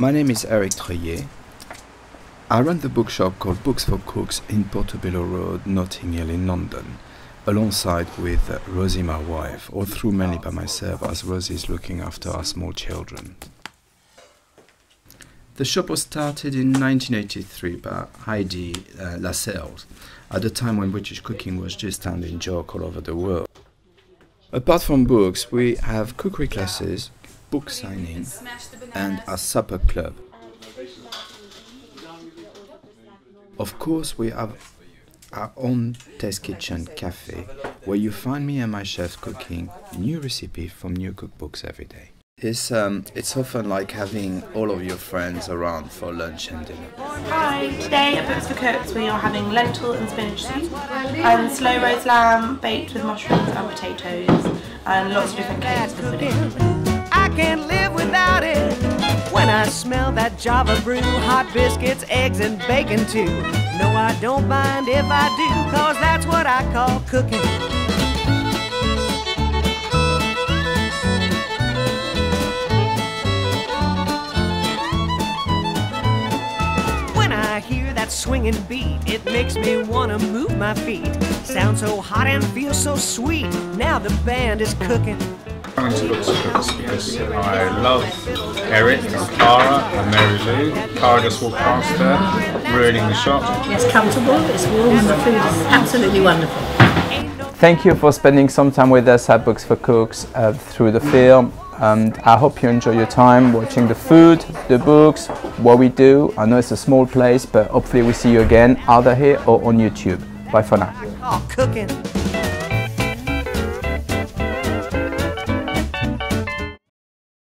My name is Eric Treuille. I run the bookshop called Books for Cooks in Portobello Road, Notting Hill in London, alongside with Rosie, my wife, or through mainly by myself as Rosie is looking after our small children. The shop was started in 1983 by Heidi uh, Lascelles, at a time when British cooking was just standing joke all over the world. Apart from books, we have cookery classes, book signing, and a supper club. Of course, we have our own test kitchen cafe where you find me and my chefs cooking new recipes from new cookbooks every day. It's, um, it's often like having all of your friends around for lunch and dinner. Hi, today at Books for Cooks we are having lentil and spinach soup and slow roast lamb baked with mushrooms and potatoes and lots of different cakes and pudding. Can't live without it. When I smell that Java brew, hot biscuits, eggs, and bacon too. No, I don't mind if I do, cause that's what I call cooking. When I hear that swinging beat, it makes me wanna move my feet. Sounds so hot and feels so sweet. Now the band is cooking. Coming to Books for Cooks because I love Eric and Clara and Mary Lou. Clara just walked past there, ruining the shop. It's comfortable, it's warm, and the food is absolutely wonderful. Thank you for spending some time with us at Books for Cooks uh, through the film. And I hope you enjoy your time watching the food, the books, what we do. I know it's a small place, but hopefully we see you again either here or on YouTube. Bye for now. Cooking.